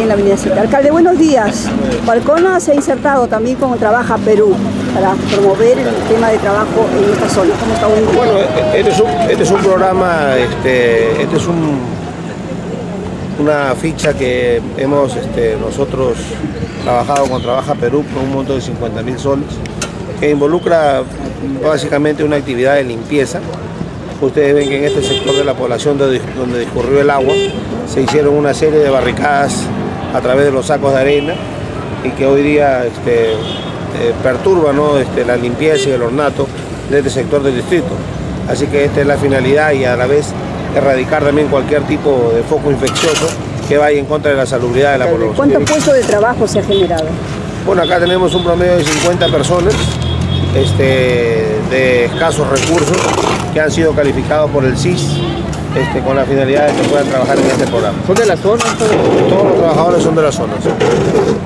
en la Avenida 7. Alcalde, buenos días. Balcona se ha insertado también como Trabaja Perú para promover el tema de trabajo en esta zona. ¿Cómo está hoy? Bueno, este es un, este es un programa, este, este es un, una ficha que hemos este, nosotros trabajado con Trabaja Perú por un monto de 50 mil soles, que involucra básicamente una actividad de limpieza. Ustedes ven que en este sector de la población donde, discurrió el agua se hicieron una serie de barricadas a través de los sacos de arena y que hoy día este, eh, perturba ¿no? este, la limpieza y el ornato de este sector del distrito. Así que esta es la finalidad y a la vez erradicar también cualquier tipo de foco infeccioso que vaya en contra de la salubridad de la población. ¿Cuántos puestos de trabajo se ha generado? Bueno, acá tenemos un promedio de 50 personas este, de escasos recursos que han sido calificados por el CIS este, con la finalidad de que puedan trabajar en este programa. ¿Son de la zona? Todos los trabajadores son de la zona. ¿sí?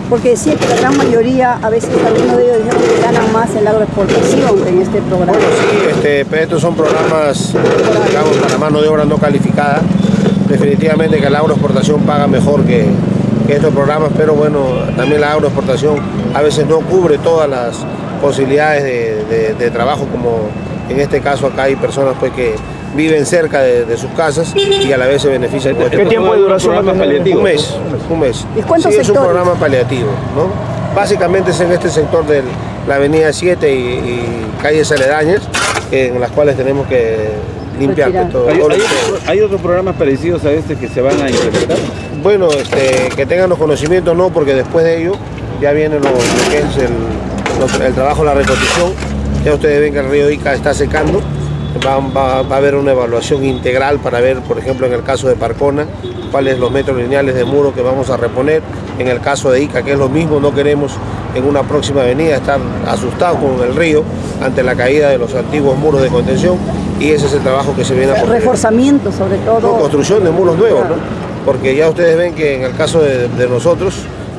Porque decía que la gran mayoría, a veces algunos de ellos dijeron que ganan más en la agroexportación en este programa. Bueno, sí, este, pero estos son programas, digamos, para mano de obra no calificada. Definitivamente que la agroexportación paga mejor que, que estos programas, pero bueno, también la agroexportación a veces no cubre todas las posibilidades de, de- de trabajo, como en este caso acá hay personas pues que viven cerca de, de sus casas y a la vez se benefician. ¿Qué este tiempo de duración programa. es paliativo? Un mes, un mes. ¿Y cuántos sí, es un sectores? programa paliativo, ¿no? Básicamente es en este sector de la avenida 7 y, y calles aledañas en las cuales tenemos que limpiar Retirar. todo, ¿Hay, hay hay otros programas parecidos a este que se van a implementar? Bueno, este, que tengan los conocimientos no, porque después de ello ya viene lo, lo que es el, el trabajo de la reconstrucción. Ya ustedes ven que el río Ica está secando. Va, va- va a haber una evaluación integral para ver, por ejemplo, en el caso de Parcona, cuáles los metros lineales de muro que vamos a reponer. En el caso de Ica, que es lo mismo, no queremos en una próxima avenida estar asustados con el río ante la caída de los antiguos muros de contención. Y ese es el trabajo que se viene a posteriori. Reforzamiento sobre todo. No, construcción de muros nuevos, ¿no? Porque ya ustedes ven que en el caso de, de nosotros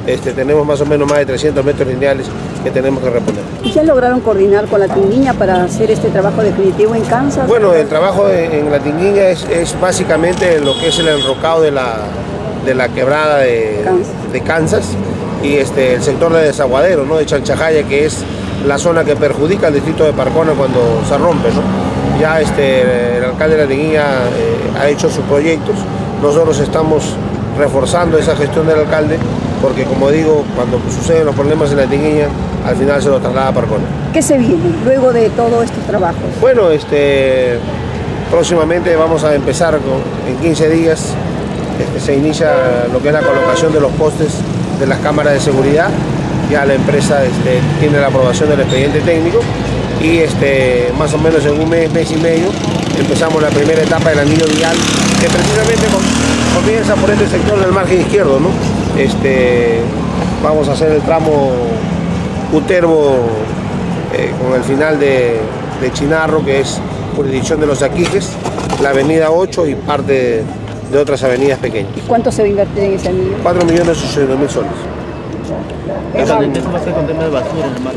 este, tenemos más o menos más de 300 metros lineales que tenemos que reponer. ¿Y ya lograron coordinar con la Tinguiña para hacer este trabajo definitivo en Kansas? Bueno, el trabajo en, en la Tinguiña es, es básicamente lo que es el enrocado de la, de la quebrada de Kansas. de Kansas y este, el sector de desaguadero, ¿no? de Chanchajaya, que es la zona que perjudica al distrito de Parcona cuando se rompe. ¿no? Ya este, el alcalde de la Tinguiña eh, ha hecho sus proyectos, nosotros estamos reforzando esa gestión del alcalde porque como digo, cuando suceden los problemas en la Tinguiña, al final se lo traslada a Parcona. ¿Qué se viene luego de todos estos trabajos? Bueno, este, próximamente vamos a empezar con- en 15 días. este, se inicia lo que es la colocación de los postes de las cámaras de seguridad. Ya la empresa este, tiene la aprobación del expediente técnico y este, más o menos en un mes, mes y medio empezamos la primera etapa del anillo vial que precisamente com- comienza por este sector del margen izquierdo. ¿no? Este, vamos a hacer el tramo Uterbo eh, con el final de, de Chinarro, que es jurisdicción de los Aquijes, la avenida 8 y parte de, de otras avenidas pequeñas. ¿Y cuánto se va a invertir en ese anillo? 4 millones 800 mil soles. ¿Qué va a hacer con tema de basura en el mar?